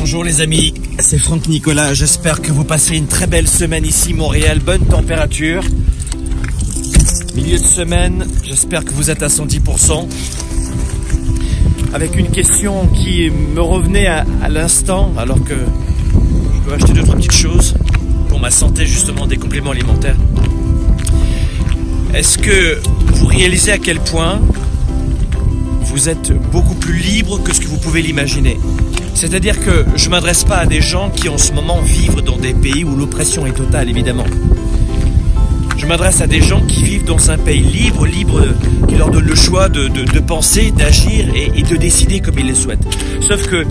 Bonjour les amis, c'est Franck Nicolas. J'espère que vous passez une très belle semaine ici, Montréal. Bonne température. Milieu de semaine, j'espère que vous êtes à 110%. Avec une question qui me revenait à, l'instant, alors que je dois acheter deux petites choses pour ma santé, justement des compléments alimentaires. Est-ce que vous réalisez à quel point vous êtes beaucoup plus libre que ce que vous pouvez l'imaginer? C'est-à-dire que je ne m'adresse pas à des gens qui en ce moment vivent dans des pays où l'oppression est totale, évidemment. Je m'adresse à des gens qui vivent dans un pays libre, libre, qui leur donne le choix de, penser, d'agir et, de décider comme ils le souhaitent. Sauf que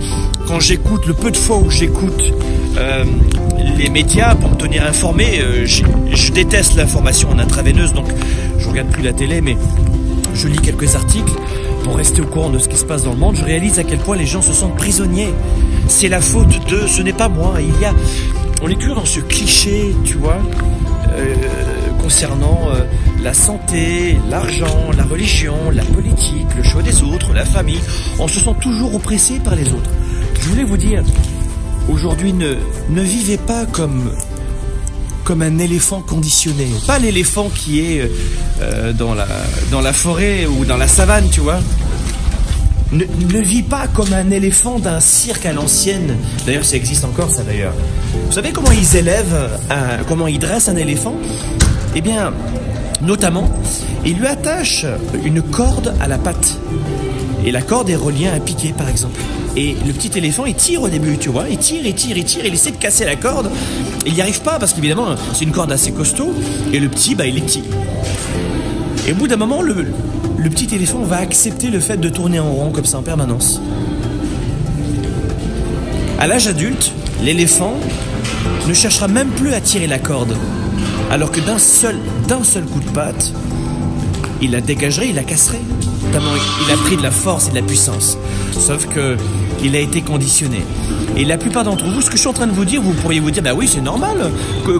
quand j'écoute, le peu de fois où j'écoute euh, les médias pour me tenir informé, euh, je, déteste l'information en intraveineuse, donc je regarde plus la télé, mais je lis quelques articles pour rester au courant de ce qui se passe dans le monde, je réalise à quel point les gens se sentent prisonniers. C'est la faute de ce n'est pas moi. Il y a, on est toujours dans ce cliché, tu vois, euh, concernant euh, la santé, l'argent, la religion, la politique, le choix des autres, la famille. On se sent toujours oppressé par les autres. Je voulais vous dire, aujourd'hui, ne, ne vivez pas comme comme un éléphant conditionné. Pas l'éléphant qui est euh, dans, la, dans la forêt ou dans la savane, tu vois. Ne, vis pas comme un éléphant d'un cirque à l'ancienne. D'ailleurs, ça existe encore, ça d'ailleurs. Vous savez comment ils élèvent, comment ils dressent un éléphant? Eh bien, notamment, ils lui attachent une corde à la patte. Et la corde est reliée à un piquet, par exemple. Et le petit éléphant, il tire au début, tu vois. Il tire, il tire, il tire, il essaie de casser la corde. Il n'y arrive pas parce qu'évidemment, c'est une corde assez costaud. Et le petit, bah, il est petit. Et au bout d'un moment, le, petit éléphant va accepter le fait de tourner en rond comme ça en permanence. À l'âge adulte, l'éléphant ne cherchera même plus à tirer la corde. Alors que d'un seul, d'un seul coup de patte, il la dégagerait, il la casserait. il a pris de la force et de la puissance. Sauf que il a été conditionné. Et la plupart d'entre vous, ce que je suis en train de vous dire, vous pourriez vous dire, bah oui, c'est normal.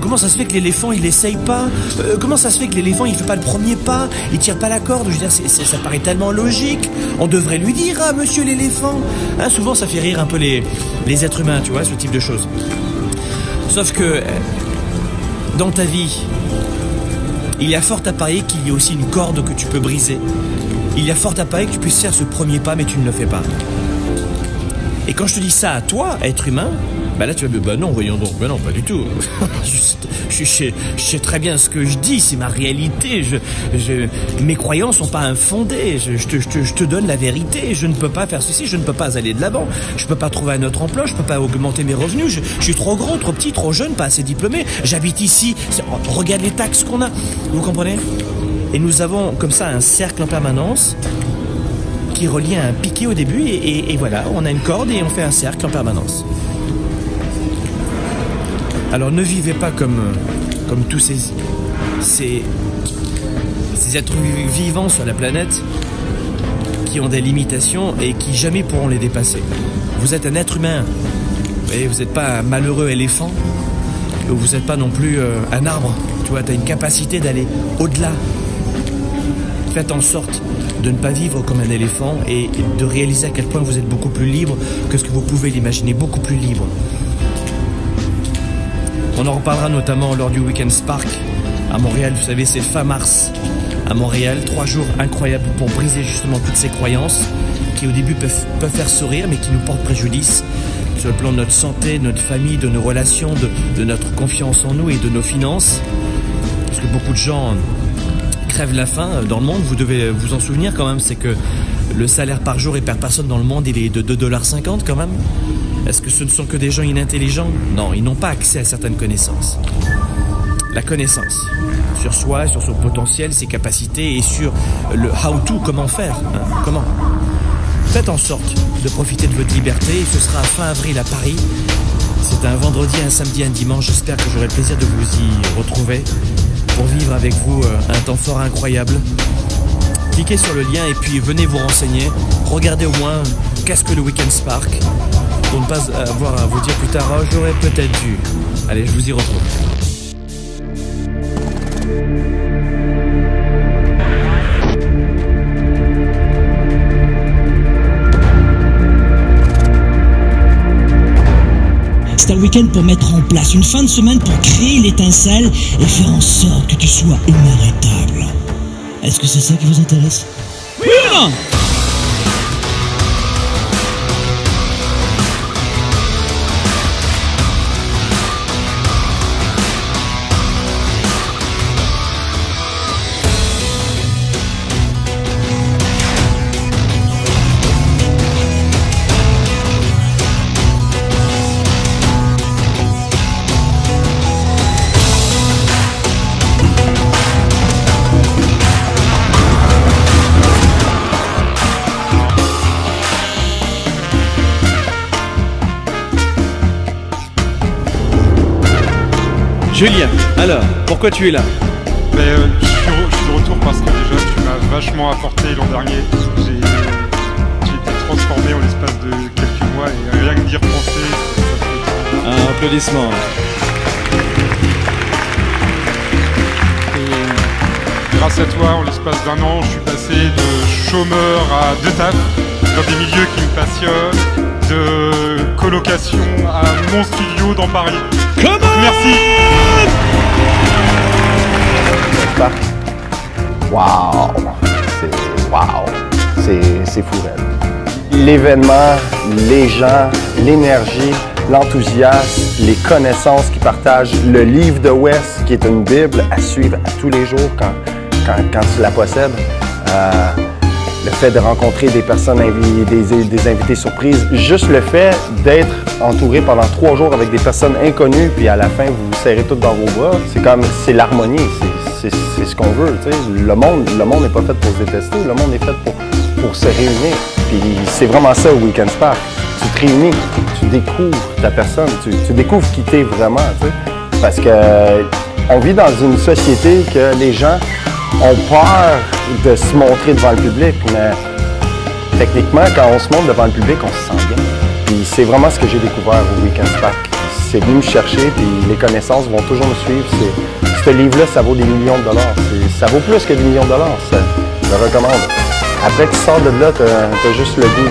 comment ça se fait que l'éléphant, il essaye pas? Euh, Comment ça se fait que l'éléphant, il fait pas le premier pas? Il tire pas la corde? Je veux dire, ça paraît tellement logique. On devrait lui dire, ah, monsieur l'éléphant. Hein, souvent, ça fait rire un peu les, êtres humains, tu vois, ce type de choses. Sauf que, euh, dans ta vie, il y a fort à parier qu'il y a aussi une corde que tu peux briser. Il y a fort à parier que tu puisses faire ce premier pas, mais tu ne le fais pas. Et quand je te dis ça à toi, être humain, bah là tu vas me dire, bah non, voyons donc, bah non, pas du tout. je, sais, très bien ce que je dis, c'est ma réalité. Mes croyances sont pas infondées. Je, te, donne la vérité. Je ne peux pas faire ceci, je ne peux pas aller de l'avant. Je peux pas trouver un autre emploi, je peux pas augmenter mes revenus. Je, suis trop grand, trop petit, trop jeune, pas assez diplômé. J'habite ici. Regarde les taxes qu'on a. Vous comprenez? Et nous avons comme ça un cercle en permanence qui relie un piquet au début et, voilà, on a une corde et on fait un cercle en permanence. Alors ne vivez pas comme, comme tous ces, ces, êtres vivants sur la planète qui ont des limitations et qui jamais pourront les dépasser. Vous êtes un être humain. Et vous n'êtes pas un malheureux éléphant. Vous n'êtes pas non plus euh, un arbre. Tu vois, tu une capacité d'aller au-delà. Faites en sorte de ne pas vivre comme un éléphant et de réaliser à quel point vous êtes beaucoup plus libre que ce que vous pouvez l'imaginer, beaucoup plus libre. On en reparlera notamment lors du Weekend Spark à Montréal. Vous savez, c'est fin mars à Montréal. Trois jours incroyables pour briser justement toutes ces croyances qui au début peuvent, faire sourire mais qui nous portent préjudice sur le plan de notre santé, de notre famille, de nos relations, de, notre confiance en nous et de nos finances. Parce que beaucoup de gens crèvent la faim dans le monde. Vous devez vous en souvenir quand même, c'est que le salaire par jour et par personne dans le monde, il est de 2,50$ quand même. Est-ce que ce ne sont que des gens inintelligents? Non, ils n'ont pas accès à certaines connaissances. La connaissance sur soi, sur son potentiel, ses capacités et sur le how-to, comment faire, hein, comment. Faites en sorte de profiter de votre liberté. Ce sera fin avril à Paris. C'est un vendredi, un samedi, un dimanche. J'espère que j'aurai le plaisir de vous y retrouver pour vivre avec vous euh, un temps fort incroyable. Cliquez sur le lien et puis venez vous renseigner. Regardez au moins qu'est-ce que le Weekend Spark pour ne pas avoir à vous dire plus tard, oh, j'aurais peut-être dû. Allez, je vous y retrouve. Pour mettre en place, une fin de semaine pour créer l'étincelle et faire en sorte que tu sois inarrêtable. Est-ce que c'est ça qui vous intéresse? Oui Julien, alors, pourquoi tu es là? Ben, euh, je, suis, de retour parce que déjà tu m'as vachement apporté l'an dernier. J'ai été transformé en l'espace de quelques mois et rien que dire penser, Un applaudissement. Et grâce à toi, en l'espace d'un an, je suis passé de chômeur à deux taf dans des milieux qui me passionnent, de colocation à mon studio dans Paris. Merci. Waouh, c'est waouh, c'est fou. L'événement, les gens, l'énergie, l'enthousiasme, les connaissances qu'ils partagent, le livre de West qui est une Bible à suivre à tous les jours quand, quand, quand tu la possèdes. Euh, le fait de rencontrer des personnes, des, des invités surprises, juste le fait d'être entouré pendant trois jours avec des personnes inconnues, puis à la fin, vous vous serrez toutes dans vos bras, c'est comme, c'est l'harmonie, c'est ce qu'on veut, tu sais. Le monde le monde n'est pas fait pour se détester, le monde est fait pour, pour se réunir. Puis c'est vraiment ça Weekend Spark. Tu te réunis, tu découvres ta personne, tu, découvres qui t'es vraiment. Parce que on vit dans une société que les gens ont peur de se montrer devant le public, mais techniquement, quand on se montre devant le public, on se sent bien. Puis c'est vraiment ce que j'ai découvert au Weekend Spark. C'est venu me chercher, puis les connaissances vont toujours me suivre. Ce livre-là, ça vaut des millions de dollars. Ça vaut plus que des millions de dollars. je le recommande. Après tu sors de là, tu as, juste le goût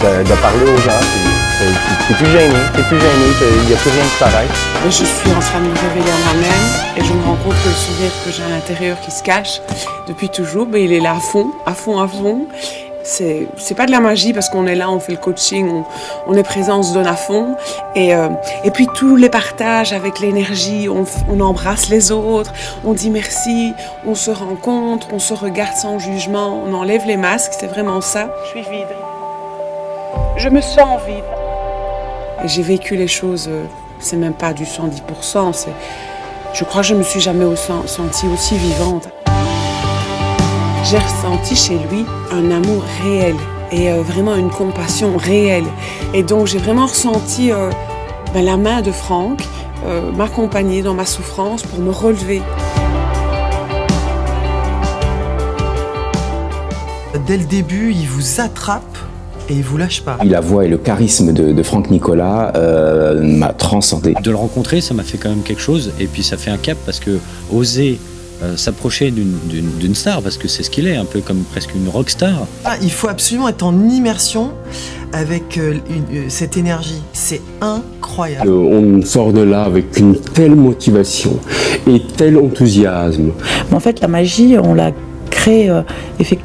de, parler aux gens. T'es plus gêné, t'es plus gêné, il n'y a plus rien qui t'arrête. Je suis en train de me révéler à moi-même et je me rends compte que le sourire que j'ai à l'intérieur qui se cache depuis toujours, ben, il est là à fond, à fond, à fond. C'est, c'est pas de la magie parce qu'on est là, on fait le coaching, on, est présent, on se donne à fond. Et, euh, et puis tous les partages avec l'énergie, on, on, embrasse les autres, on dit merci, on se rencontre, on se regarde sans jugement, on enlève les masques, c'est vraiment ça. Je suis vide. Je me sens vide. J'ai vécu les choses, euh, c'est même pas du 110%, c'est, je crois que je me suis jamais sentie aussi vivante. J'ai ressenti chez lui un amour réel et euh, vraiment une compassion réelle. Et donc j'ai vraiment ressenti euh, ben, la main de Franck m'accompagner dans ma souffrance pour me relever. Dès le début, il vous attrape et il vous lâche pas. La voix et le charisme de, Franck Nicolas euh, m'a transcendé. De le rencontrer, ça m'a fait quand même quelque chose et puis ça fait un cap parce que oser euh, s'approcher d'une star, parce que c'est ce qu'il est, un peu comme presque une rock star. Ah, il faut absolument être en immersion avec euh, cette énergie. C'est incroyable. on sort de là avec une telle motivation et tel enthousiasme. En fait, la magie, on l'a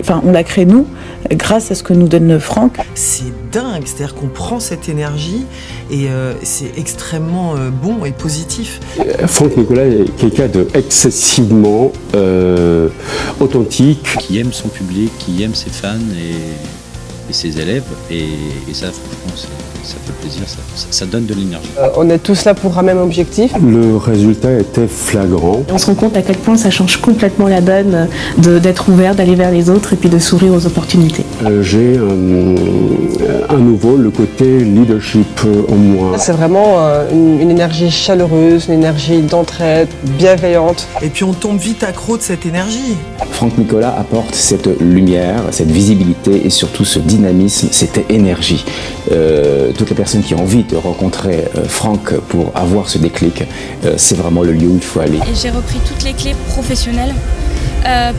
enfin, on l'a créée nous, grâce à ce que nous donne Franck. C'est dingue, c'est-à-dire qu'on prend cette énergie et euh, c'est extrêmement euh, bon et positif. Euh, Franck Nicolas est quelqu'un de excessivement authentique. Qui aime son public, qui aime ses fans et, et ses élèves et, et ça franchement ça fait plaisir, ça, donne de l'énergie. Euh, on est tous là pour un même objectif. Le résultat était flagrant. On se rend compte à quel point ça change complètement la donne d'être ouvert, d'aller vers les autres et puis de sourire aux opportunités. Euh, j'ai à nouveau le côté leadership en moi. C'est vraiment euh, une, une, énergie chaleureuse, une énergie d'entraide, bienveillante. Et puis on tombe vite accro de cette énergie. Franck Nicolas apporte cette lumière, cette visibilité et surtout ce dynamisme, cette énergie. Euh, toutes les personnes qui ont envie de rencontrer euh, Franck pour avoir ce déclic, euh, c'est vraiment le lieu où il faut aller. J'ai repris toutes les clés professionnelles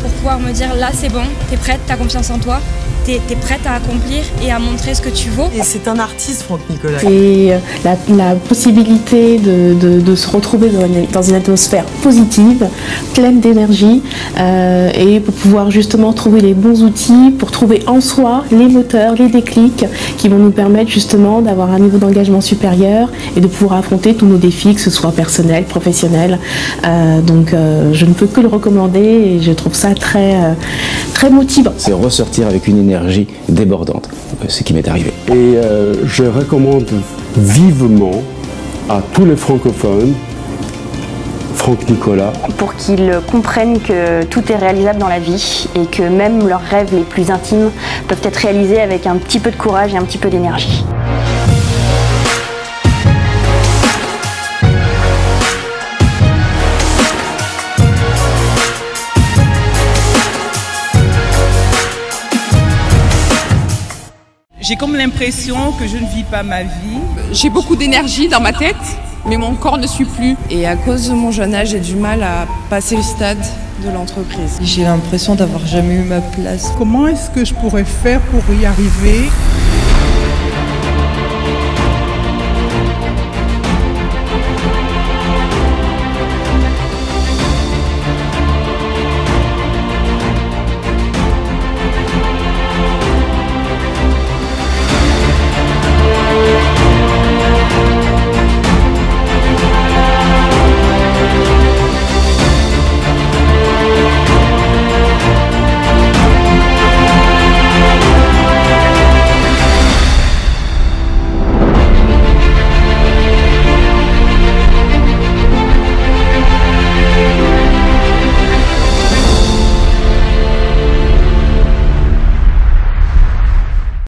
pour pouvoir me dire là c'est bon, t'es prête, t'as confiance en toi t'es es prête à accomplir et à montrer ce que tu vaux. Et c'est un artiste, Franck Nicolas. Et euh, la, la possibilité de, de- de se retrouver dans une, dans une atmosphère positive, pleine d'énergie, euh, et pour pouvoir justement trouver les bons outils pour trouver en soi les moteurs, les déclics qui vont nous permettre justement d'avoir un niveau d'engagement supérieur et de pouvoir affronter tous nos défis, que ce soit personnel, professionnel. Euh, donc euh, je ne peux que le recommander et je trouve ça très, euh, très motivant. C'est ressortir avec une énergie débordante, euh, ce qui m'est arrivé. Et euh, je recommande vivement à tous les francophones Franck Nicolas. pour qu'ils comprennent que tout est réalisable dans la vie et que même leurs rêves les plus intimes peuvent être réalisés avec un petit peu de courage et un petit peu d'énergie. J'ai comme l'impression que je ne vis pas ma vie. J'ai beaucoup d'énergie dans ma tête, mais mon corps ne suit plus. Et à cause de mon jeune âge, j'ai du mal à passer le stade de l'entreprise. J'ai l'impression d'avoir jamais eu ma place. Comment est-ce que je pourrais faire pour y arriver?